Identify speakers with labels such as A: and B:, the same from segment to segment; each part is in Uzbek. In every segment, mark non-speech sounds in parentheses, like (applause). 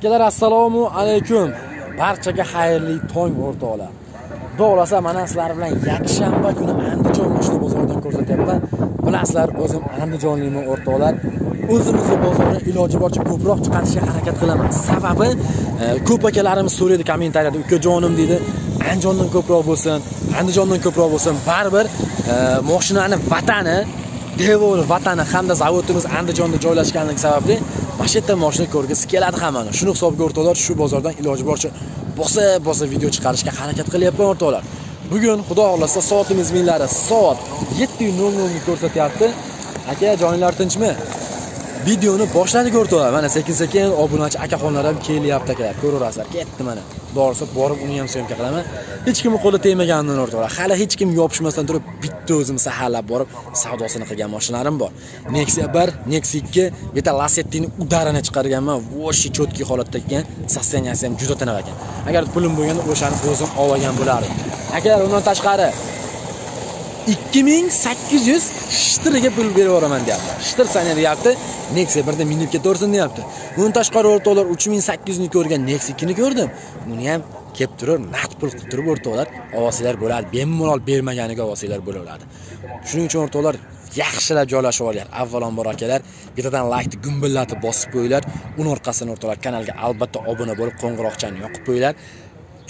A: akalar assalomu alaykum. Barchaga xayrli tong o'rtoqlar. Xudo xohlasa mana sizlar bilan yakshanba kuni andijon mashina bozoridan ko'rsatyapman bilasizlar o'zim andijonlikman o'rtoqlar. O'zimizni bozorni iloji boricha ko'proq chiqarishga harakat qilaman. Sababi e, ko'p akalarimiz so'raydi kommentariyada ukajonim deydi. Andijondan ko'proq bo'lsin andijondan ko'proq bo'lsin. Baribir e, moshinani mashinani vatani devori vatani hamda zavodimiz andijonda joylashganligi sababli mana shu yerda mashina ko'rgisi keladi hammani. Shuni hisobga o'rtoqlar shu bozordan iloji boricha bosib bosib video chiqarishga harakat qilyapman o'rtoqlar. Bugun xudo xohlasa soatimiz minglari soat yetti nol nolni ko'rsatyapti. Aka joninglar tinchmi? Videoni boshladik o'rtoqlar. Mana sekin sekin obunachi akaxonlar ham kelyapti akalar ko'raverasizlar ketdi mana. Borsa borib uni ham syomka qilaman hech kimni qo'li tegmaganidan o'rtoqlar hali hech kim yopishmasdan turib bitta o'zim saharlab borib savdosini qilgan mashinalarim bor. Nexia bir nexia ikki bitta lasettini udarini chiqarganman. Вообще четкий holatda ekan состоянияsi ham juda tiniq ekan. Agar pulim bo'lganda o'shani o'zim olgan bo'lardim. Agar undan tashqari ikki ming sakkiz yuz shtriga pul berib yuboraman deyapti. Shtr sanya deyapti nexia birda minib ketaversin deyapti. Bundan tashqari o'rtoqlar 3800 ni ko'rgan nexia 2 ni ko'rdim. Buni ham kelib turib naqd pul qilib turib o'rtoqlar olsanglar bo'ladi bemalol bermaganiga olsanglar bo'laveradi. Shuning uchun o'rtoqlar yaxshilab joylashib olinglar avvalambor akalar bittadan laykni gumbillatib bosib qo'yinglar. Uni orqasidan o'rtoqlar kanalga albatta obuna bo'lib qo'ng'iroqchani yoqib qo'yinglar.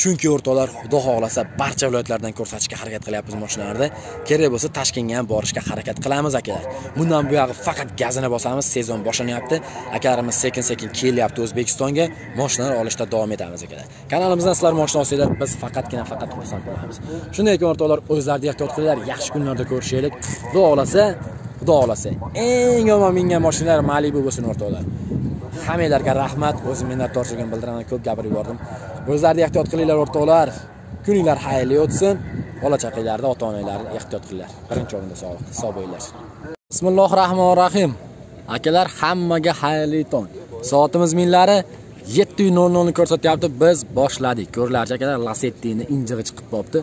A: Chunki o'rtoqlar xudo xohlasa barcha viloyatlardan ko'rsatishga harakat qilyapmiz mashinalarni kerak bo'lsa toshkentga ham borishga harakat qilamiz akalar. Bundan buyog'i faqat gazini bosamiz sezon boshlanyapti akalarimiz sekin sekin kelyapti o'zbekistonga. Mashinalar olishda davom etamiz akalar. Kanalimizdan sizlar mashina olsanglar biz faqatgina faqat xursand bo'lamiz. Shunday ekan o'rtoqlar o'zlaringizga ehtiyot qilinglar yaxshi kunlarda ko'rishaylik. Xudo xohlasa xudo xohlasa eng yomon mingan mashinalar malibu bo'lsin o'rtoqlar. Hammanglarga rahmat. O'zim minnatdorchiligimni bildiraman. Ko'p gapirib yubordim. O'zlaringni ehtiyot qilinglar o'rtoqlar. Kuninglar xayrli o'tsin. Bola chaqanglarni ota onanglarni ehtiyot qilinglar. Birinchi o'rinda sog'liq sog' bo'linglar bismillohi rohmanir rohim akalar hammaga xayrli tong soatimiz minglari yetti nol nolni ko'rsatyapti. Biz boshladik. Ko'rilarchi akalar lasettini injig'i chiqib qolibdi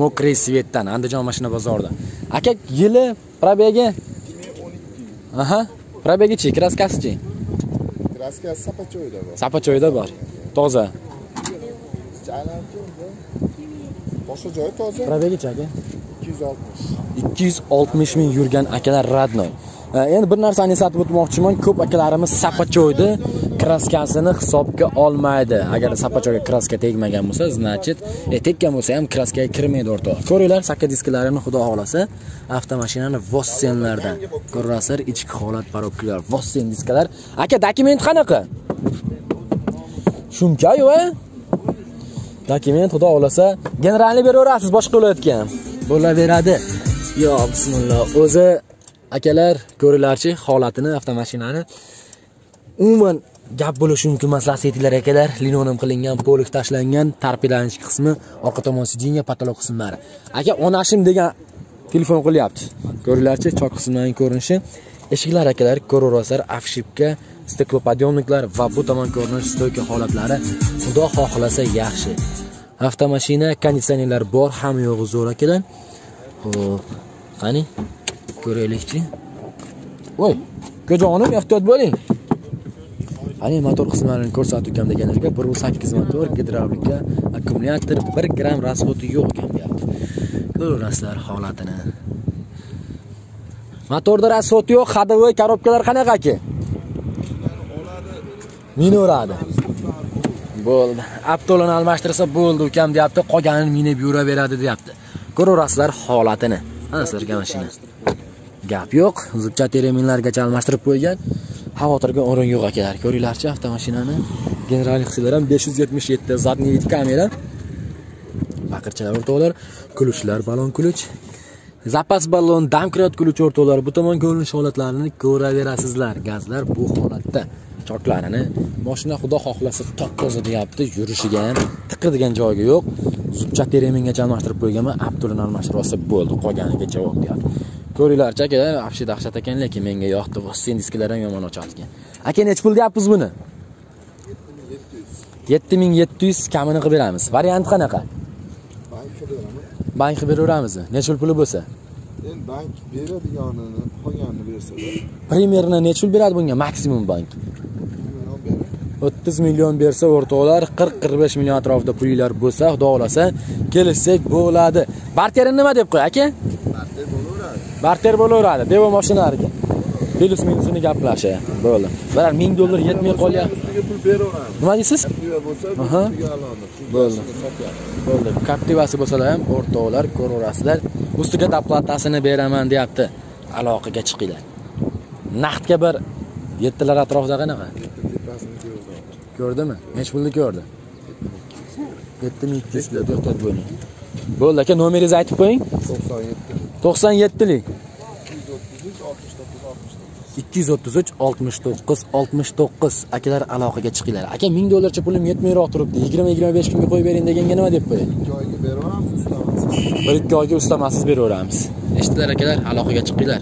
A: mokriy svetdan andijon mashina bozorida. Aka yili probegi aha probegichi kraskasichi
B: Kraska sapachoyda bor.
A: sapachoyda bor toza
B: Boshqa joyi toza.
A: probegichi aka
B: 260.
A: 260 ming yurgan akalar radnoy Э, endi bir narsani eslatib o'tmoqchiman. Ko'p akalarimiz sapachoyni kraskasini hisobga olmaydi. Agar sapachoyga kraska tegmagan bo'lsa значит e, tekkan bo'lsa ham kraskaga kirmaydi o'rtoq. Ko'ringlar sakka disklarini xudo xohlasa avtomashinani vossenlardan ko'rasizlar ichki holat parobkalar vossen diskalar. Aka dokument qanaqa? Shunkayu a e? dokument xudo xohlasa generalni beraverasiz boshqa viloyatga ham bo'laveradi. Yo bismillah. O'zi akalar ko'ringlarchi holatini avtomashinani umuman gap bo'lishi mumkin emas lasettilar akalar. Linoleum qilingan polik tashlangan torpedalanish qismi orqa tomon sidinga patolog qismlari. Aka onashim degan telefon qilyapti. Ko'ringlarchi chok qismlarining ko'rinishi. Eshiklar akalar ko'raverasizlar afshipka stiklopodъемniklar va bu tomon ko'rinish stoyka holatlari. Xudo xohlasa yaxshi. Avtomashina konditsionerlar bor hamma yo'g'i zo'r akalar. Ho'p qani? Ko'raylikchi. Voy ukajonim ehtiyot bo'ling. Qani motor qismlarini ko'rsatib ekan deganlarga bir sakkiz motor gidravlika akkumulyator bir gramm расходi yo'q ekan deyapti. Ko'rasizlar holatini. Motorda расход yo'q ходовой коробkalar qanaqa aka? Bo'ldi. Aptolini almashtirsa bo'ldi ukam deyapti qolganini minib yuraveradi deyapti. Ko'raverasizlar holatini. Mana sizlarga mashina gap yo'q. Zubcha tereminlargacha almashtirib qo'ygan. Xavotirga o'rin yo'q akalar. Ko'ringlarchi avtomashinani general hisilar ham besh yuz yetmish yetti задний вид kamera. Baqirchalar o'rtoqlar kulishlar balon kulich. Zapas ballon damkrat kulich o'rtoqlar bu tomon ko'rinish holatlarini ko'raverasizlar. Gazlar bu holatda choklarini moshina xudo xohlasa top toza deyapti yurishiga ham tiqadigan joyi yo'q. Zubcha teremingacha almashtirib qo'yganman aptulini almashtirib olsa bo'ldi qolganiga javob deyapti. Ko'ringlarchi akalar вообще dahshat ekan lekin menga yoqdi sen diskalar ham yomon ochadi ekan aka nechi pul deyapmiz buni? Yetti ming yetti yuz kamini qilib beramiz. Variant qanaqa?
B: Bank
A: qilib beraveramizmi necha pul puli bo'lsa?
B: Endi bank beradiganini qolganini bersa-da,
A: примерно necha pul beradi bunga? Maksimum bank. 30 million bersa o'rtoqlar 40-45 million atrofida pulinglar bo'lsa xudo xohlasa kelishsak bo'ladi. Barteri nima deb qo'y aka
B: Barter bo'laveradi.
A: devo mashinalariga. Plyus minusini gaplashi bo'ldi. Birar 1000 dollar yetmay qolyapti
B: pul beraveramiz.
A: nima deysiz?
B: Bo'lsa,
A: Bo'ldi. Bo'ldi. Captivasi bo'lsalar ham o'rtoqlar ko'raverasizlar ustiga doplatasini beraman deyapti. Aloqaga chiqinglar. Naqdga bir yettilar atrofida qanaqa ko'rdimi? Nechi pulni ko'rdi. Yetti ming ikki yuz. Bo'ldi aka nomeringizni aytib qo'ying.
B: 97.
A: to'qson yettilik
B: 233 69 69.
A: ikki yuz o'ttiz uch oltmish to'qqiz oltmish to'qqiz akalar aloqaga chiqinglar. Aka ming dollarcha pulim yetmayroq turibdi. yigirma yigirma besh kunga qo'yib bering deganga nima deb qo'yay
B: Ikki oyga beraveramiz ustamasiz.
A: bir ikki oyga ustamasiz beraveramiz. Eshitdilar akalar aloqaga chiqinglar.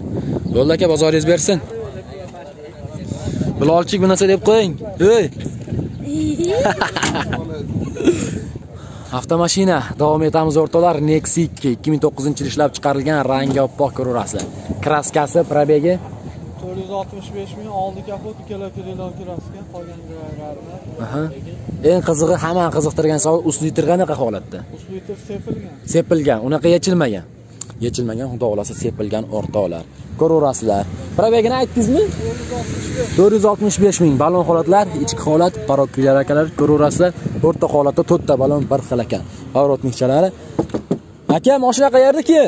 A: Bo'ldi aka bozoringiz bersin. Bilolchik bu narsa deb qo'ying. Ey (laughs) (laughs) avtomashina davom etamiz o'rtoqlar. Nexi 2 2009 yil ishlab chiqarilgan rangi oppoq ko'raverasizlar kraskasi probegi?
C: 465 ming oldi kapot ikkala krilo kraska qolgan
A: Aha. eng qizig'i hammani qiziqtirgan savol uslitr qanaqa holatda?
C: Uslitr sepilgan.
A: Sepilgan unaqa yechilmagan yechilmagan xudo xohlasa sepilgan o'rtoqlar. Ko'raverasizlar probegini aytdingizmi? 465 ming balon holatlar ichki holat parokkilar akalar ko'raverasizlar o'rta holatda to'rtta balon bir xil ekan поворотникchalari aka mashina qayerdaki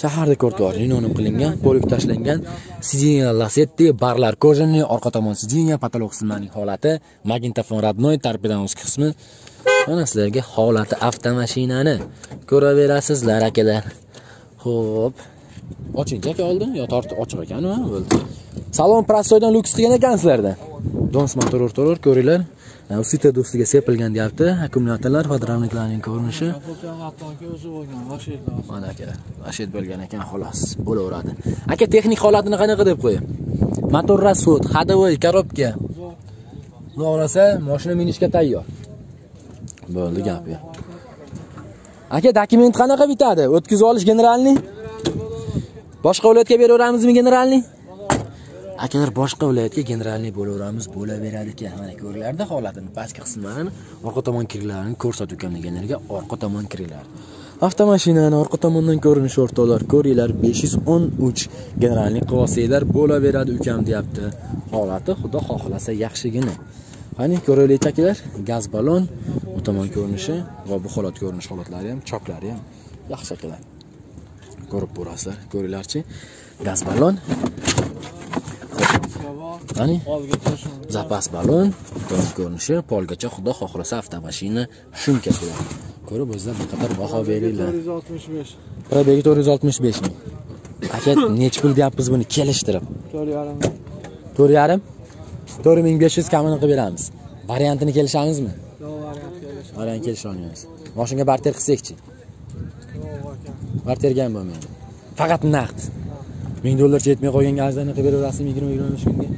A: shaharda ko'rtvar linonim qilingan polik tashlangan sideniya lasetti barlar kojani orqa tomon sideniya patolog qismlarining holati magnitofon родной torpedamiz qismi mana sizlarga holati avtomashinani ko'raverasizlar akalar ho'p ochingchi aka oldin. Yo tortib ochiq ekan nima bo'ldi. Salon prostoydan luks qilgan ekansizlarda dons motor o'rtoqlar ko'ringlar. Usita do'stiga sepilgan deyapti akkumulyatorlar podramniklarning ko'rinishi.
C: O'zi bo'lgan
A: mana aka vashet bo'lgan ekan xolos bo'laveradi. Aka texnik holatini qanaqa deb qo'ying motor расход ходовой коробка xudo xohlasa mashina minishga tayyor. Bo'ldi gap aka dokument qanaqa bitadi o'tkazib olish generalni? boshqa viloyatga beraveramizmi generalni? akalar boshqa viloyatga generalni bo'laveramiz bo'laveradi ekan mana ko'ringlarda holatini pastki qismlarini orqa tomon kirlarini ko'rsatib o'tganlarga orqa tomon kiringlar. avtomashinani orqa tomondan ko'rinishi o'rtoqlar ko'ringlar 513 generalniy qilsanglar bo'laveradi ukam deyapti holati xudo xohlasa yaxshigina qani ko'raylik akalar gaz balon bu tomon ko'rinishi va bu holat ko'rinish holatlari ham choklari ham yaxshi akalar ko'rib ko'rasizlar ko'ringlarchi. Gaz balon qani zapas balon to'rt ko'rinishi polgacha xudo xohlasa avtomashina shumka ko'rib o'zizlar bir qator baho beringlar.
C: 465
A: probegi to'rt yuz oltmish besh ming. Aka nechi pul deyapmiz buni kelishtirib.
C: 4,5
A: to'rt yarim to'rt ming besh yuz kamini qilib beramiz. Variantini kelishamizmi?
C: Yo variant kelish
A: variant kelisha olmaymiz moshinga barter qilsakchi.
C: Yo'q
A: barterga ham bo'lmaydi. Faqat naqd. Ming dollarcha yetmay qolganga arzani qilib beraverasizmi yigirma yigirma besh kunga?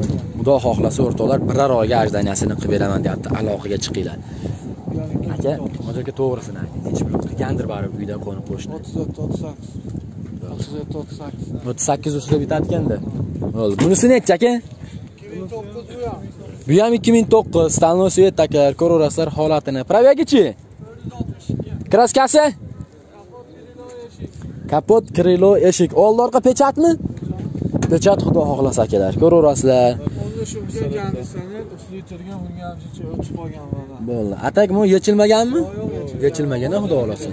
C: Oyga.
A: Xudo xohlasa o'rtoqlar biror oyga ajdaniyasini qilib beraman deyapti aloqaga chiqinglar. Aka hozirgi to'g'risini ayting. Nechi pul qilgandir baribir uyda qo'ni qo'shni.
C: 37 38 37 38
A: o'ttiz sakkiz. Ustida bitadikanda bo'ldi. Bunisi nechi aka.
C: 2009 bu ham
A: bu ham ikki ming to'qqiz stolnoy svet akalar ko'raverasizlar holatini probegichi kraskasi kapot krilo eshik. Oldi orqa pechatmi? Pechat xudo xohlasa akalar ko'raverasizlar bo'ldi. Atak bu yechilmaganmi? Yechilmagan xudo xohlasa.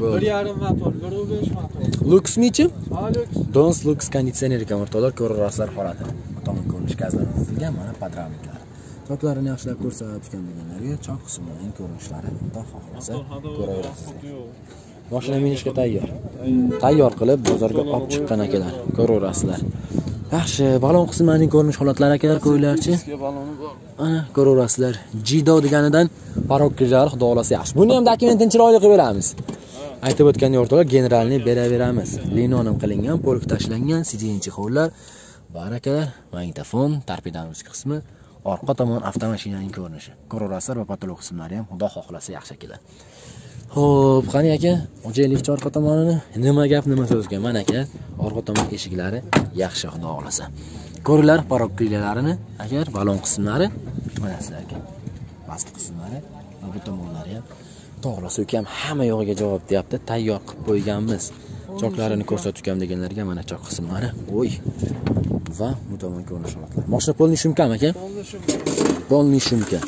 C: Bir yarim motor bir besh motor.
A: Luksmichi
C: Alex
A: dons lux konditsioner ekan o'rtoqlar ko'raverasizlar holatini. Tomon ko'rinish gazlantirilgan mana podramniklar choklarini yaxshilab ko'rsatgan deganlarga chok qismlarining ko'rinishlari xudo xohlasa ko'raverasizlar mashina minishga tayyor. Tayyor qilib bozorga olib chiqqan akalar ko'raverasizlar. Yaxshi balon qismlarining ko'rinish holatlari akalar ko'ringlarchi ana ko'raverasizlar. Jido deganidan parokkijar xudo xohlasa yaxshi. Buni ham dokumentini chiroyli qilib beramiz. Aytib o'tgandek o'rtoqlar generalni beraveramiz. Linonim qilingan polk tashlangan sidinchi hovlar barakalar magnitofon torpedamiz qismi orqa tomon avtomashinaning ko'rinishi. Ko'raverasizlar va patolog qismlari ham xudo xohlasa yaxshi keladi. Ho'p qani aka ochaylikchi orqa tomonini? Nima gap nima so'z ekan mana aka orqa tomon eshiklari yaxshi xudo xohlasa. Ko'ringlar parokkriyalarini agar balon qismlari mana aka. pastki qismlari va bu tomonlari ham to'g'risi ukam hamma yo'g'iga javob deyapti tayyor qilib qo'yganmiz. Choklarini ko'rsatuvkam deganlarga mana chok qismlari. Oy. Va bu tomon ko'rinish holatlar moshina polniy shumkami aka polniy shumka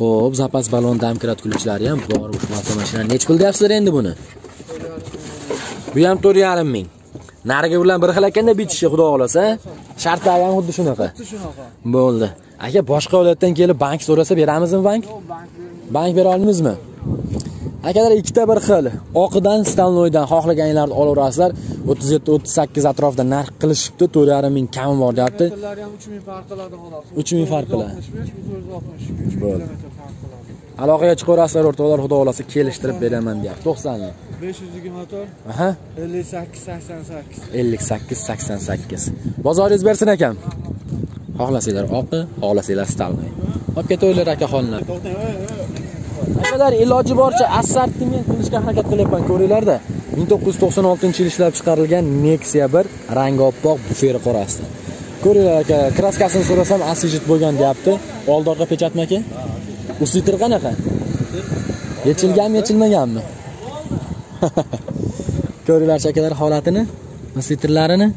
A: ho'p zapas balon damkiratguvchilari ham. Bor ushbu avtomashinani nechi pul deyapsizlar endi buni? Bu ham to'rt yarim ming. Narigi bilan bir xil ekanda bitishi xudo xohlasa. Shartlari ham xuddi shunaqa.
C: Shunaqa.
A: Bo'ldi. Aka boshqa viloyatdan kelib bank so'rasa beramizmi bank? Bank bera olamizmi akalar ikkita bir xil oqidan stalnoydan xohlaganinglarni olaverasizlar o'ttiz yetti o'ttiz sakkiz atrofida narx qilishibdi to'rt yarim ming kami bor deyapti
C: ham 3000 farq qiladi xolos.
A: 3000 farq qiladi.
C: 465, 460.
A: Bo'ldi. aloqaga chiqaverasizlar o'rtoqlar xudo xohlasa kelishtirib beraman deyapti to'qsonlik
C: 524
A: aha
C: 58 88.
A: ellik sakkiz sakson sakkiz bozoringiz bersin akam xohlasanglar oqi xohlasanglar olib ketaveringlar aka xolinlar akalar iloji boricha assortiment qilishga harakat qilyapman ko'ringlarda. 1996 yil ishlab chiqarilgan Nexia 1 rangi oppoq buferi qorasida ko'ringlar aka kraskasini so'rasam asijit bo'lgan deyapti. Old orqa pechatmi aka? Usitr qanaqa? Yechilganmi yechilmaganmi? (laughs) Ko'ringlar akalar holatini usitrlarini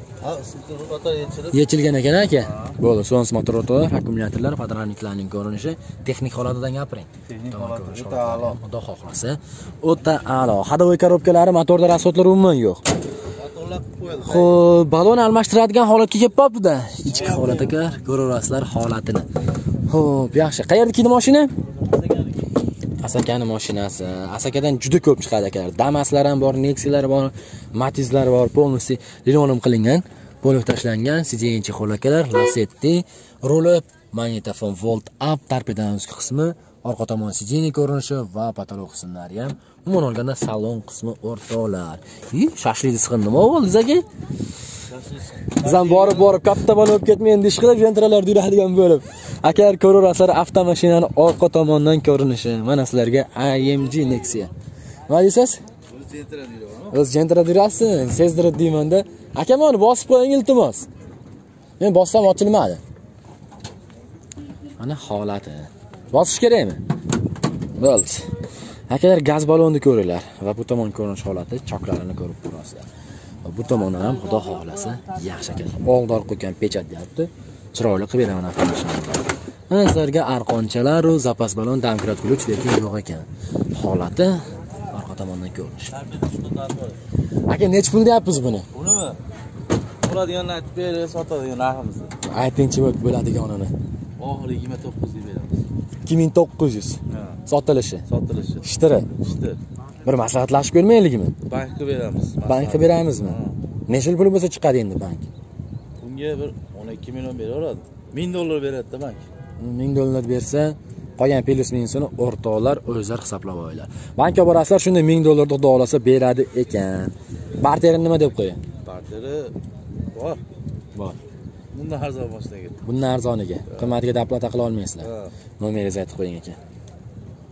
A: yechilgan ekan aka bo'ldi so'ns motor o'rtoqlar akkumulyatorlar podramniklarning ko'rinishi. Texnik holatidan gapiring.
B: Texnik holati o'ta a'lo.
A: xudo xohlasa. O'ta a'lo. Hadovoy korobkalari motorda rasodlar umuman yo'q.
B: Motorlar.
A: Xo'p, balon almashtiradigan holatga kelib ichki holat aka ko'raverasizlar holatini. Xo'p, yaxshi. Qayerdiki mashina asakani mashinasi asakadan juda ko'p chiqadi akalar. Damaslar ham bor neksiyalar bor matizlar bor полностью linoleum qilingan bo'lib tashlangan сиденье xolakalar lasetti ruli magnitofon volt up torpedoning ustki qismi orqa tomon сиденье ko'rinishi va patolog qismlari ham umuman olganda salon qismi o'rtoqlar. И shashlik disqi nima bo'ldi aka bizam borib borib katta bola bo'lib ketmaydi ishqilib qilib yuradigan bo'lib. Akalar ko'raverasizlar avtomashinani orqa tomondan ko'rinishi mana sizlarga AMG Nexia. Nima deysiz? O'zi jentrada yurasizmi sezdirib deymanda aka mana bosib qo'ying iltimos. Men bossam ochilmadi. Mana holati. Bosish kerakmi? Bo'ldi. Akalar gaz balonni ko'ringlar va bu tomon ko'rinish holati choklarini ko'rib turasizlar. Va bu tomoni ham xudo xohlasa yaxshi ekan. Old orqa qo'ygan pechat deyapti. Chiroyli qilib beraman avtomashinani mana sizlarga arqonchalaru zapas balon damkiratguvchi lekin yo'q ekan. Holati orqa tomondan ko'rinish aka nechi pul deyapmiz buni
B: Bunimi? Bo'ladiganini aytib berib sotadigan narximizni.
A: aytingchi bo'ladiganini
B: Oxiri 29 deb beramiz.
A: ikki ming to'qqiz yuz sotilishi
B: sotilishi.
A: ishtiri
B: Ishdi.
A: bir maslahatlashib ko'rmaylikmi
B: Bankka beramiz.
A: bankka beramizmi
B: Ha.
A: necha pul bo'lsa chiqadi endi bank
B: Bunga bir 12 million beraveradi. 1000 dollar beradi-da bank.
A: ming dollar bersa qolgan plyus minusini o'rtoqlar o'zlari hisoblab olinglar bankka borasizlar shunda ming dollarni xudo xohlasa beradi ekan. Barteri nima deb qo'ying?
B: Partiyada bor.
A: bor.
B: Bundan arzon boshlagan.
A: bundan arzoniga. Qimmatiga doplata qila olmaysizlar. Nomeringizni aytib qo'ying ekan.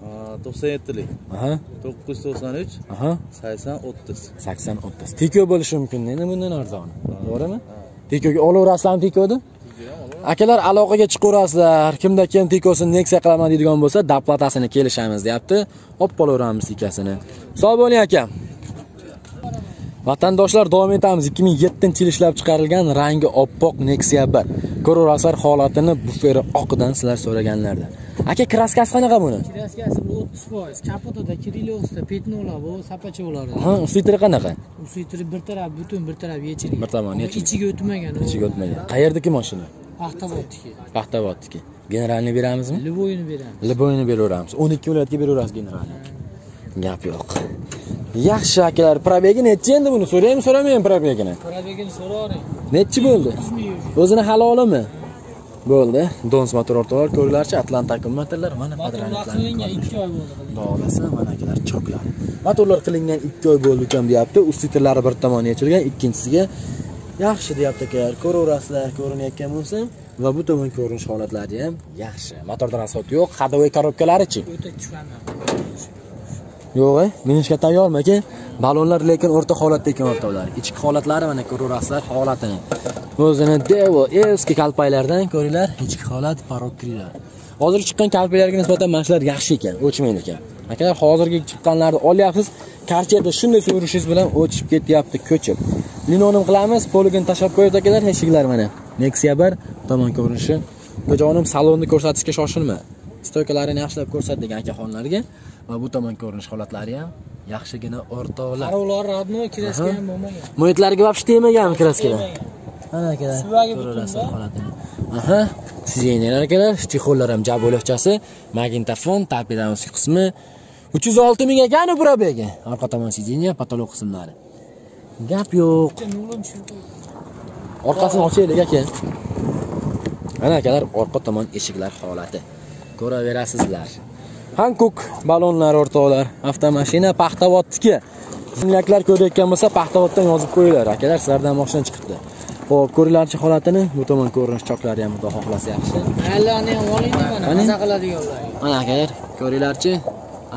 B: Ha, 97lik.
A: aha.
B: 993
A: aha.
B: 80 30.
A: sakson o'ttiz. Tiko bo'lishi mumkin. Endi bundan arzoni to'g'rimi? Tikoga olaverasizlarmi tikoni akalar aloqaga chiqaverasizlar kimda kim tikosini neksiya qilaman deydigan bo'lsa doplatasini kelishamiz deyapti. Olib qolaveramiz tikasini sog' bo'ling aka. Vatandoshlar davom etamiz. 2007 yil ishlab chiqarilgan rangi oppoq Nexia 1 ko'raverasizlar holatini buferi oqidan sizlar so'raganlarda. Aka kraskasi qanaqa buni?
D: Kraskasi bu 30%, kapotida Kirillosda petnolar bu sapacholar.
A: ha usitri qanaqa?
D: Usitri bir taraf butun bir taraf yechilgan.
A: Bir tomoni
D: Ama
A: yechilgan.
D: Ichiga o'tmagan.
A: ichiga o'tmagan. Qayerdagi mashina
D: Paxtavodniki.
A: paxtavodniki generalni beramizmi
D: Livoyni beramiz.
A: Liboyni beraveramiz. 12 viloyatga beraveramiz generalni. Gap yo'q. Yaxshi akalar, probegi nechi endi buni so'raymi, so'ramaymi probegini?
D: Probegini so'ravering.
A: Nechi bo'ldi?
D: 100 ming yuz.
A: O'zini halolimi? Bo'ldi. Dons motor o'rtoqlar ko'ringlarchi Atlanta akkumulyatorlar mana
D: Motorlar qilingan. 2 oy bo'ldi.
A: Dog'lasa mana akalar choklar. Motorlar qilingan 2 oy bo'ldi ekan deyapti. Ustitrlari bir tomoni yechilgan, ikkinchisiga yaxshi deyapti akalar. Ko'raverasizlar, ko'rinayotgan bo'lsa va bu tomon ko'rinish holatlari ham yaxshi. Motorda rasot yo'q, hadovoy korobkalari-chi?
D: O'ta
A: yo'q e minishga tayyormi aka balonlar lekin o'rta holatda ekan o'rtoqlar ichki holatlari mana ko'raverasizlar holatini o'zini devo eski kalpaklardan ko'ringlar ichki holat parokrilar hozir chiqqan kalpaklarga nisbatan mana shular yaxshi ekan o'chmaydi ekan akalar hozirgi chiqqanlarni olyapsiz karchada shunday surishingiz bilan o'chib ketyapti ko'chib linonim qilamiz poligon tashlab qo'yibdi akalar eshiklar mana. Nexia bir tomon ko'rinishi. Jonim salonni ko'rsatishga shoshilma. Stoykalarini yaxshilab ko'rsat degan akaxonlarga va bu tomon ko'rinish holatlari ham yaxshigina o'rtoqlar.
D: Qarovlar родной kraska ham bo'lmagan.
A: mo'yitlarga вообще tegmaganmi kraskalar mana akalar
D: Suvagi
A: ko'raverasizlar holatini. Aha. Sizenelar akalar chexollar ham jabolovchasi magnitofon torpedan ustki qismi. 306 ming ekanu probegi orqa tomon sideniya patolog qismlari gap yo'q. Orqasini ochaylik aka. Mana akalar orqa tomon eshiklar holati. Ko'raverasizlar. Hankuk balonlar o'rtoqlar avtomashina paxtavodniki zimlaklar ko'rayotgan bo'lsa paxtavoddan yozib qo'yinglar. Akalar sizlardan moshina chiqibdi. Ho'p ko'ringlarchi holatini bu tomon ko'rinish choklari ham xudo xohlasa yaxshi.
D: Allani ham oling mana maza qiladiganlar.
A: mana akalar ko'ringlarchi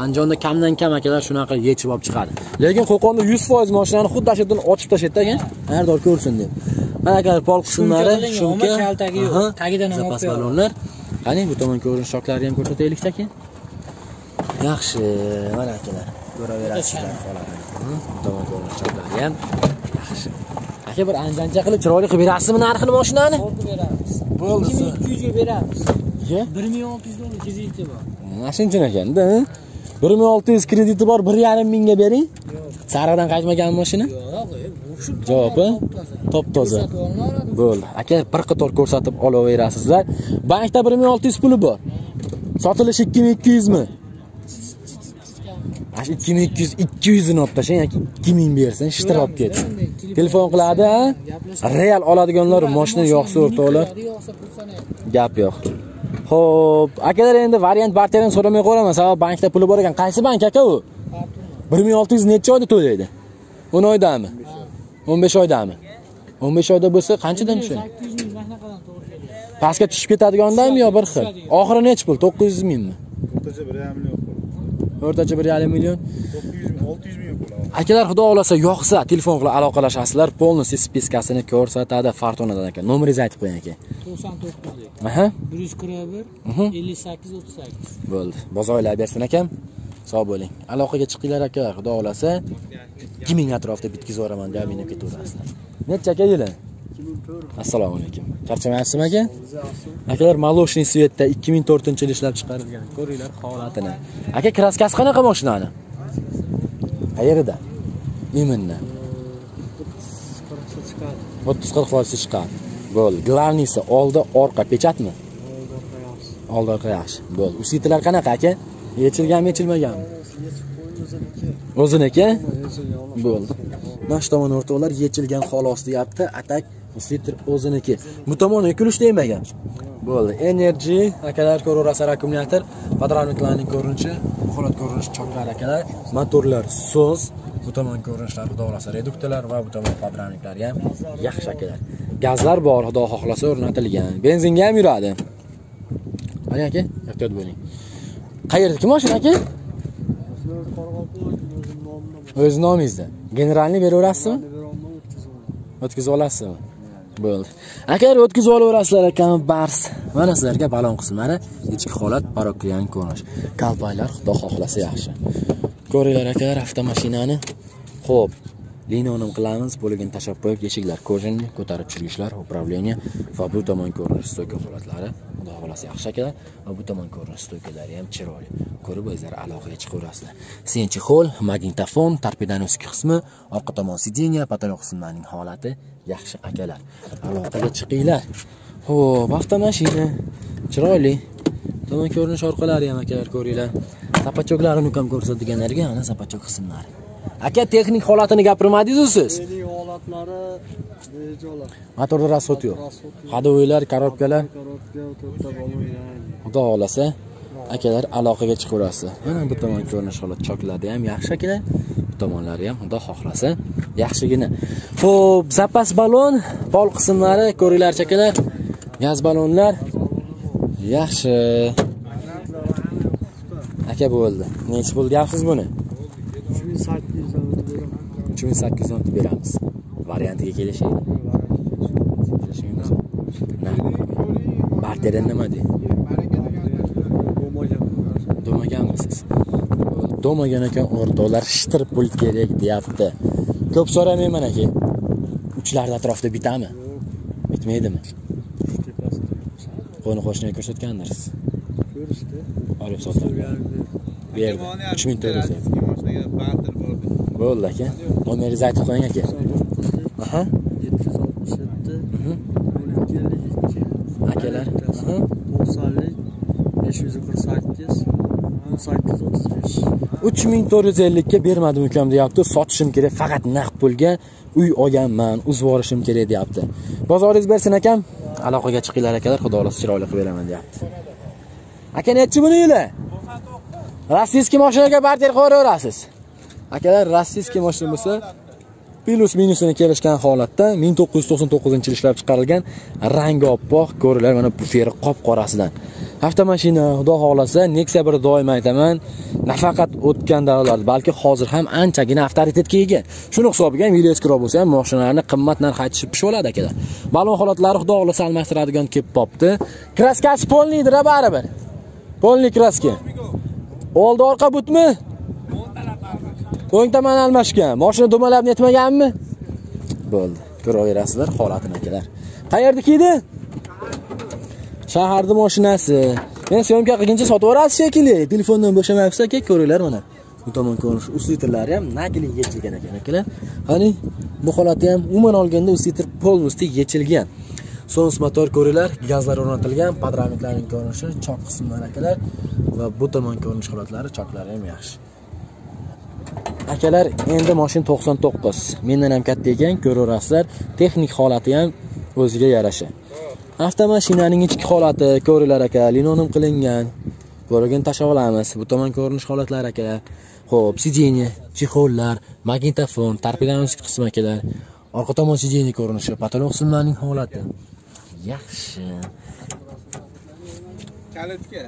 A: andijonda kamdan kam akalar shunaqa yechib olib chiqadi lekin qo'qonda 100% mashinani xuddi ana shu yerdan ochib tashlaydida aka arador ko'rsin deb mana akalar pol qismlari shumka
D: kaltagi yo'q. Tagidan ham qo'yadi.
A: balonlar qani bu tomon ko'rinish shoklari ham ko'rsataylikda aka yaxshi mana akalar ko'raverasizlar bu tomon ko'rinish shoklari ham yaxshi aka bir anjanja qilib chiroyli qilib berasizmi narxini mashinani
D: Olib beramiz.
A: bo'ldi
D: 2200 ga beramiz.
A: Ye?
D: 1600 dollar krediti bor.
A: mana shuning uchun ekanda bir ming olti yuz krediti bor bir yarim mingga bering. Sariqdan qaytmagan mashina
D: Yo'q, e,
A: Javobi? top toza. Bo'ldi. Aka bir qator ko'rsatib olaverasizlar. Bankda bir ming olti yuz puli bor. Sotilishi ikki ming ikki yuzmi? Mana shu ikki ming ikki yuz ikki yuzini olib tashlang yoki ikki ming bersin shishtirib olib ketsin. Telefon qiladi real oladiganlar moshina yoqsa o'rtoqlar. Gap yo'q ho'p akalar endi variant barterni so'ramay qo'yaman sababi bankda puli bor ekan. Qaysi bank aka u bir ming olti yuz necha oyda to'laydi. O'n oydami? O'n besh oydami? O'n besh oyda bo'lsa qanchadan tushadi?
D: 800 ming mashinaqadan to'g'ri keladi.
A: pastga tushib ketadigandanmi yo bir xil? Oxiri nechi pul? To'qqiz yuz mingmi?
E: O'rtacha bir yarim million
A: o'rtacha bir yarim million.
E: To'qqiz yuz ming olti yuz ming
A: akalar xudo xohlasa yoqsa telefon qilib aloqalashasizlar полностью spiskasini ko'rsatadi fartonadan aka nomeringizni aytib qo'ying aka.
D: 99 lik.
A: aha.
D: 141
A: Mhm.
D: 58 38.
A: bo'ldi. Bozorlar bersin akam. Sog' bo'ling. Aloqaga chiqinglar aka xudo xohlasa ikki ming atrofida bitkazib yuboraman deb aminib ketaverasizlar. Necha aka yili? Assalomu alaykum. Charchamayapsizmi aka? Akalar молочный svetda ikki ming to'rtinchi yil ishlab chiqarilgan. Ko'ringlar holatini. Aka kraskasi qanaqa mashinani qayerida iminni o'ttiz qirq foizi chiqadi bo'ldi glavniysi oldi orqa pechatmi oldi orqa yaxshi bo'ldi usitlar qanaqa aka yechilganmi yechilmaganmi o'ziniki bo'ldi mana shu tomon o'rtoqlar yechilgan xolos deyapti atak usitr o'ziniki bu tomoni kulish tegmagan bo'ldi. Energy akalar ko'raverasizlar akkumulyator podramniklarning ko'rinishi holat ko'rinishi choklar akalar motorlar so'z bu tomon ko'rinishlar xudo xohlasa reduktorlar va bu tomon podramniklar ham yaxshi akalar. Gazlar bor xudo xohlasa o'rnatilgan. Benzinga ham yuradi. Qani aka ehtiyot bo'ling. Qayerdaki mashina aka? O'z nomingizda. Generalni beraverasizmi? O'tkazib olasizmi bo'ldi. Agar o'tkazib olaverasizlar akam bars. Mana sizlarga balon qismlari ichki holat paroklian ko'rinish. Kalpaklar xudo xohlasa yaxshi. Ko'ringlar akalar avtomashinani. Ho'p linonim qilamiz poligon tashlab qo'yib eshiklar kojinni ko'tarib tushirishlar управление va bu tomon ko'rinish stoyka holatlari xudo xohlasa yaxshi akalar va bu tomon ko'rinish stoykalari ham chiroyli. Ko'rib o'zlari aloqaga chiqaverasizlar senchi hol magnitofon torpedani ustki qismi orqa tomon sideniya patolog qismlarining holati yaxshi akalar. Aloqaga chiqinglar. Ho'p avtomashina chiroyli. Tomon ko'rinish orqalari ham akalar ko'ringlar. Sapachoklarini ham ko'rsatganlarga mana sapachok qismlari. Aka texnik holatini gapirmadingizu siz
C: Mening holatlari bejolar.
A: motorda rasxod yo'q. Ходовойlar korobkalar
C: bo'lmagan.
A: xudo xohlasa akalar aloqaga chiqaverasiz mana bu tomon ko'rinish holat choklari ham yaxshi akalar bu tomonlari ham xudo xohlasa yaxshigina. Ho'p zapas balon pol qismlari ko'ringlarchi akalar gaz balonlar. Yaxshi. Aka bo'ldi. Nechi pul deyapsiz buni
D: ming sakkiz yuz beraman
A: uch ming sakkiz yuz o'tib beramiz. Variantiga kelishaylik. Barterdan nima dey do'maganmisiz? Do'magan ekan o'rtoqlar shtirib pul kerak deyapti. Ko'p so'ramayman aka uchlarni atrofida bitami? Bitmaydimi? Qo'ni qo'shniga ko'rsatgandirsiz?
D: Ko'rishdi
A: olib sotib berdi. Uch ming to'rt yuz bo'ldi aka nomeringizni aytib qo'ying aka. Aha.
D: Yetti yuz oltmish yetti o'n ikki ellik ikki
A: akalar. Aha.
D: To'qsonlik besh yuz qirq sakkiz o'n sakkiz o'ttiz besh
A: uch ming to'rt yuz ellikka bermadim ukam deyapti. Sotishim kerak faqat naqd pulga uy olganman uzib yuborishim kerak deyapti. Bozoringiz bersin akam. Aloqaga chiqinglar akalar. Xudo xohlasa chiroyli qilib beraman deyapti. Aka nechi buni yili? Rossiyskiy mashinaga barter qo'yaverasiz akalar rossiyskiy mashina bo'lsa plyus minusini kelishgan holatda 1999 yil ishlab chiqarilgan rangi oppoq ko'ringlar mana buferi qop qorasidan avtomashina xudo xohlasa Nexia bir doim aytaman nafaqat o'tgan davrlarda balki hozir ham anchagina avtoritetga ega. Shuni hisobiga ham videoskiroq bo'lsa ham mashinalarni qimmat narx aytishib pishib oladi akalar. Balon holatlari xudo xohlasa almashtiradigan kelib qolibdi kraskasi polniydira baribir. Polniy kraska oldi orqa butmi? O'ng tomoni almashgan. Mashina dumalab netmaganmi bo'ldi. Ko'raverasizlar holatini akalar. Qayerdiki edi shaharni mashinasi men syomka qilguncha sotib yuborasiz shekilli. Telefondan bo'shamayapsiz aka ko'ringlar mana. Bu tomon ko'rinish ustitrlari ham nagli yechilgan ekan akalar. Qani bu holati ham umuman olganda ustitr полностью yechilgan. Sons motor ko'ringlar, gazlar o'rnatilgan, podramniklarning ko'rinishi, chok qismlari akalar. Va bu tomon ko'rinish holatlari, choklari ham yaxshi. Akalar, endi mashina 99. Mendan ham katta ekan, ko'raverasizlar. Texnik holati ham o'ziga yarasha. Avtomashinaning ichki holati ko'ringlar aka, linonim qilingan. Ko'rgan tashlab olamiz. Bu tomon ko'rinish holatlari aka. Xo'p, сиденье chexollar, magnitofon, torpedonosiy qismi akalar. Orqa tomon сиденье ko'rinishi, patolon qismlarining holati. Yaxshi.
E: Kalitga.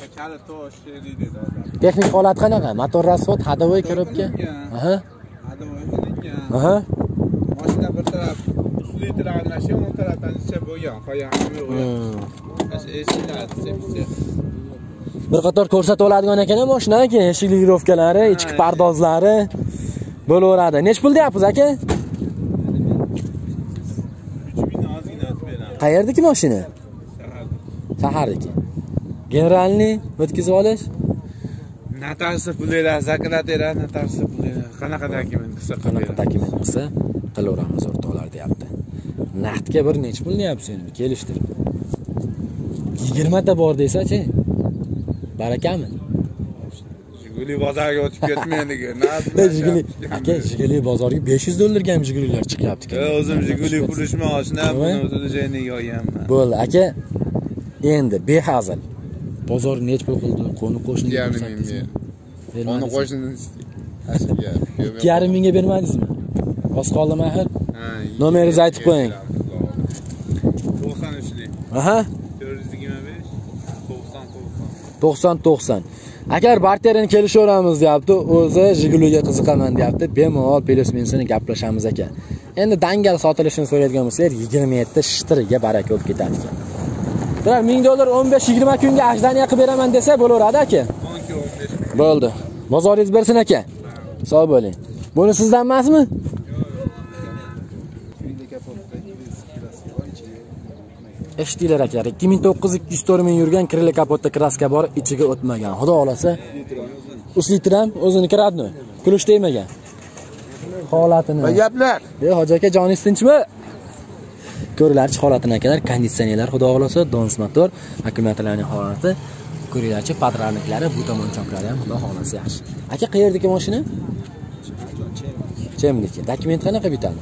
E: Deydi odam.
A: Texnik holat qanaqa? Motor rasvot, ходовой коробка. Aha. Aha.
E: Mashina bir taraf ustli almashib, o'ng tarafdan ichcha bo'lgan, qolgani yo'q.
A: Hmm. Bir qator ko'rsatib oladigan ekan mashina aka, eshik ligirovkalari, ichki pardozlari bo'laveradi. Nech pul deyapsiz aka?
E: 3000 ozgina o'tib beraman.
A: Qayerdagi mashina? Shahardagi. Generalniy o'tkazib olish?
E: Natarsi pullar, zakratera, natarsi pullar. Qanaqa dokument qilsa
A: Qanaqa dokument qilsa, qilaveramiz o'rtoqlar deyapti. Naqdga bir nech pul deyapsiz endi kelishtirib. 20 ta bor desa-chi? Barakami?
E: Jiguli bozorga o'tib ketmaydiku. (laughs)
A: E, Jiguli, aka, Jiguli bozoriga 500 dollarga ham Jigulilar chiqyapti
E: o'zim Jiguli pulishma oshna,
A: Nima?
E: buni o'zini joyniga olganman.
A: Bo'ldi, aka. Endi behazil. Bozor nech pul qildi? Qo'ni qo'shniga
E: Yarim ming
A: ko'rsatdingizmi?
E: ber. Onu
A: Bermadingizmi?
E: qo'shni tashiga.
A: Ikki yarim mingga bermadingizmi? Oz qoldi mahir. Nomeringizni aytib qo'ying.
E: 93lik.
A: Aha,
E: 425 90 90.
A: 90 90. Agar barterini kelishaveramiz deyapti, o'zi Jiguliga qiziqaman deyapti. Bemalol plyus minusini gaplashamiz aka. Endi dangal sotilishini so'raydigan bo'lsalar 27 shtriga baraka bo'lib ketadi ekan. Bular 1000 dollar 15-20 kunga ajdaniya qilib beraman desa bo'laveradi aka.
E: 12 15.
A: Bo'ldi. Bozoringiz bersin aka. Sog' bo'ling. Buni sizdan emasmi? Eshitdilar akalar, 2900 ming yurgan krili kapotda kraska bor, ichiga o'tmagan. Xudo xolasa, uslitram o'ziniki radno. Kulush tegmagan. Holatini.
E: Gaplar.
A: E, hoji aka joningiz tinchmi? Ko'ringlarchi holatini akalar, konditsionerlar xudo xohlasa donus motor, akkumulyatorlarning holati, ko'ringlarchi patronliklari, bu tomon choklari ham xudo xohlasa yaxshi. Aka qayerdagi mashina? Chemniki. Dokument qanaqa bitadi?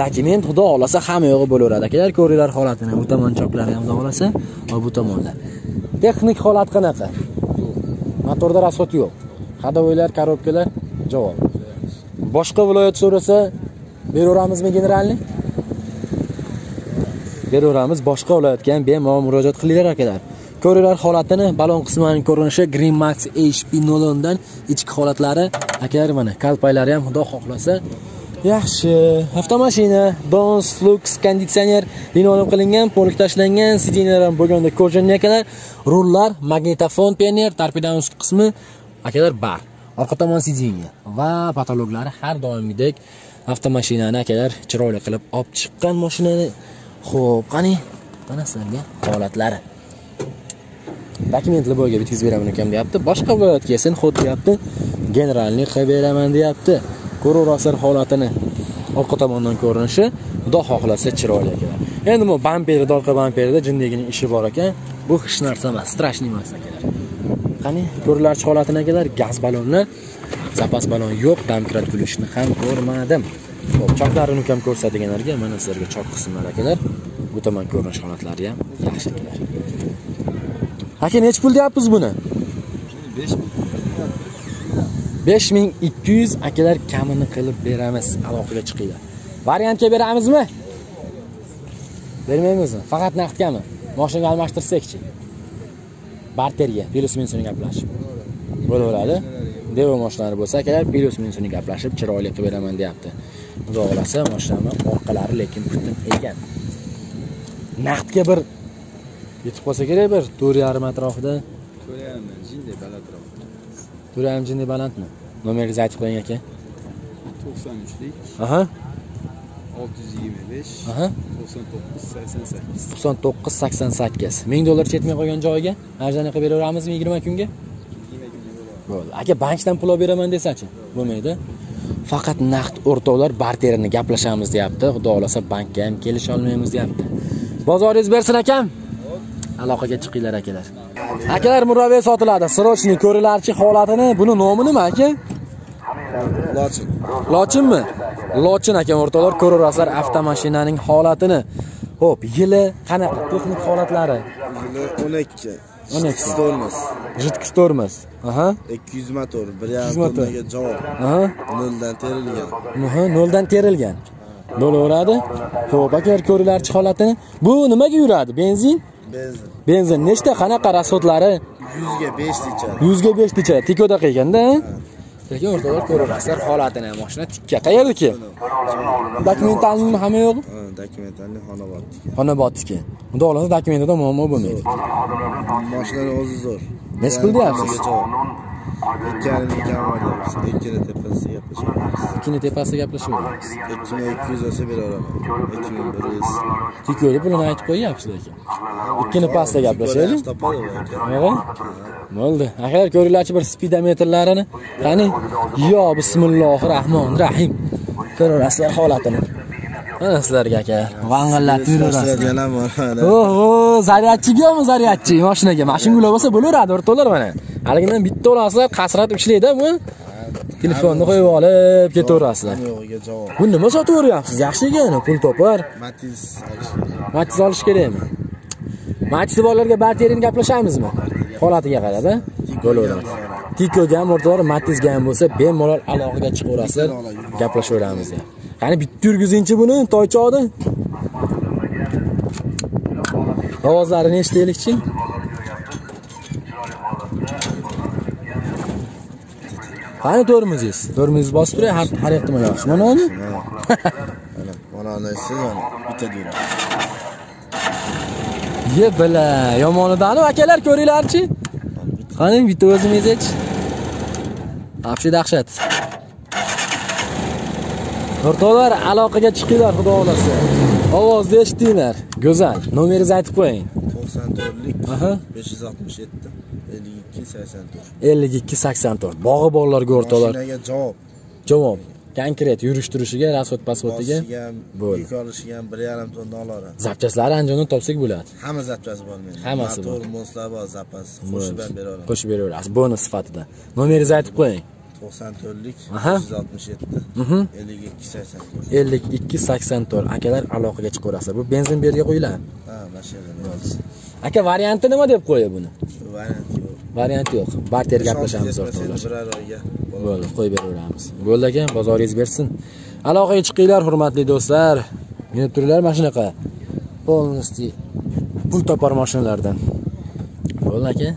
A: Dokument xudo xohlasa hamma yo'g'i bo'laveradi. Akalar ko'ringlar holatini, bu tomon choklari ham xudo xohlasa va bu tomonda. Texnik holat qanaqa? Motorda rasxot yo'q. Ходовойlar, korobkalar javob. Boshqa viloyat so'rasa beraveramizmi generalni? Beraveramiz. Boshqa viloyatga ham bemalol murojaat qilinglar akalar. ko'ringlar holatini balon qismining ko'rinishi Green Max HP 01 dan ichki holatlari akalar mana kalpaylari ham xudo xohlasa yaxshi avtomashina dons lux konditsioner linoleum qilingan polik tashlangan sidinlar ham bo'lganda ko'rjinli akalar rullar magnitofon pioner torpedani ust qismi akalar bar orqa tomon sidinga va patologlari har doimgidek avtomashinani akalar chiroyli qilib olib chiqqan mashinani Xo'p, qani? Mana sizlarga holatlari. Dokumentli bo'yiga bitkazib beraman ekan deyapti. Boshqa viloyatga kelsin xuddi deyapti generalniy qilib beraman deyapti. Ko'raverasizlar holatini. Orqa tomondan ko'rinishi xudo xohlasa chiroyli ekan. Endi bu bamperda, orqa bamperda jinnigining ishi bor ekan. Bu hech narsa emas strashniy emas akalar qani ko'rilarchi holatini akalar gaz ballonlar zapas ballon yo'q domkrat kulishni ham ko'rmadim. Chaqlarini choklarini ham ko'rsatganlarga mana sizlarga chok qismlar akalar bu tomon ko'rinish holatlari ham yaxshi akalar aka nechi pul deyapmiz buni? Besh ming ikki yuz. Akalar kamini qilib beramiz aloqaga chiqinglar. Variantga beramizmi? Bermaymizmi? Faqat naqdgami? Moshinaga almashtirsakchi barterga plyus minusini gaplashib. Bo'laveradi. Devo moshinalari bo'lsa akalar plyus minusini gaplashib chiroyli qilib beraman deyapti. Xudo xohlasa moshinani orqalari lekin butun ekan naqdga bir yetib qolsa kerak bir to'rt yarim atrofida.
E: Ko'ryapman, jinday balandroq.
A: to'rt yarim jinday balandmi? Nomeringizni aytib qo'ying aka.
E: 93lik,
A: aha.
E: 625,
A: aha
E: 99, 88.
A: to'qson to'qqiz sakson sakkiz. Ming dollar chetmay qolgan joyiga arzani qilib beraveramizmi yigirma kunga? Bo'ldi. Aka bankdan pul olib beraman desachi bo'lmaydi faqat naqd o'rtoqlar barterini gaplashamiz deyapti. Xudo xohlasa bankka ham kelisha olmaymiz deyapti. Bozoringiz bersin akam. Aloqaga chiqinglar akalar. Akalar murabbiy sotiladi. Срочный ko'rilarchi holatini buni nomi nima aka?
E: Lochin.
A: lochinmi lochin aka o'rtoqlar ko'raverasizlar avtomashinaning holatini. Ho'p yili qanaqa? Texnik holatlari?
F: 12.
A: 12.
F: Tormoz.
A: жидкость tormoz aha
F: 200 motor,
A: 200
F: 1.5
A: motor.
F: tonnaga javob.
A: aha
F: Noldan terilgan.
A: Muhi noldan terilgan. Bo'laveradi. Xo'p, aka ko'rilarchi holatini. Bu nimaga yuradi? Benzin?
F: Benzin.
A: Benzin nechta qanaqa rasxodlari?
F: 100 ga 5 ichadi.
A: 100 ga 5 ticha tikoda Lekin o'rtoqlar ko'raverasizlar holatini. Mashina tikka qayerdaki? Dokumentalmi hamma yo'q?
F: Ha, dokumentalni xonobod.
A: Xonobodniki. Xudo xohlasa dokumentida muammo bo'lmaydi.
F: Mashinani o'zi zo'r.
A: Nechi pul deyapsiz?
F: Ikkalini kam olyapmiz. Ikkini tepasida gaplashamiz.
A: Ikkini tepasida gaplashaveramiz.
F: 2200 olsa beraman. 2100.
A: Tikoda pulini aytib qo'yyapsiz lekin. Ikkini pastda gaplashaylik. Bo'ldi. Akalar ko'ringlarchi bir spidometrlarini. Qani? Yo bismillohir rohmanir rohim. Ko'rasizlar holatini. Mana sizlarga aka. Vang'illatib yuraverasiz.
F: Ham bor.
A: Oho, zaryadchigami zaryadchi mashinaga. Mashinaga bo'lsa bo'laveradi o'rtoqlar mana. Haligidan bitta olasizlar, qasratib ishlaydi bu. Telefonni qo'yib olib ketaverasizlar.
F: Yo'g'iga javob.
A: Bu nima sotib o'ryapsiz? Yaxshi ekan, pul topar.
F: Matiz olish.
A: Matiz olish kerakmi? Matiz borlarga barterini gaplashamizmi? Holatiga qarab? Bo'laveradi. Tikoga ham o'rtoqlar, Matizga ham bo'lsa, bemalol aloqaga chiqaverasizlar, gaplashaveramiz. Qani bitta yurgizingchi buni toychoqni Ovozlarini eshitaylikchi. Qani to'rmizingiz? To'rmizingiz bosib turay, har har ehtimol yaxshi.
F: mana Mana, mana siz mana bitta deyman.
A: Ye bila, yomonidani akalar ko'ringlarchi. Qani bitta o'zingizchi. вообще dahshat. O'rtoqlar aloqaga chiqinglar, xudo xolasa. Ovozni eshitinglar. Go'zal. Nomeringizni aytib qo'ying.
F: 94lik
A: Aha.
F: 567 52 84.
A: 52 84. Bog'i borlarga o'rtoqlar.
F: Mashinaga javob.
A: Javob. Konkret yurish turishiga, rasxod pasportiga Bo'ldi.
F: yuk olishiga ham 1.5 tonna oladi.
A: zapchaslari Andijondan topsak bo'ladi.
F: Hamma zapchasi bor menda.
A: Hammasi bor.
F: Motor, moslar bor, zapas. Qo'shib ham bera.
A: Qo'shib beraverasiz bonus sifatida. Nomeringizni aytib qo'ying.
F: 94lik
A: Aha.
F: 567
A: Mhm.
F: 52 84.
A: 52 84 akalar aloqaga chiqaverasizlar. Bu benzin berga qo'yiladi.
F: Ha, mashina.
A: Aka varianti nima deb qo'ydi buni?
F: Variant yo'q.
A: Varianti yo'q. Barter gaplashamiz o'rtoqlar.
F: Bir oyga.
A: Bo'ldi, qo'yib beraveramiz. Bo'ldi aka, bozoringiz bersin. Aloqaga chiqinglar, hurmatli do'stlar. Minib turinglar mana shunaqa. Polnosti pul topar mashinalardan. bo'ldi aka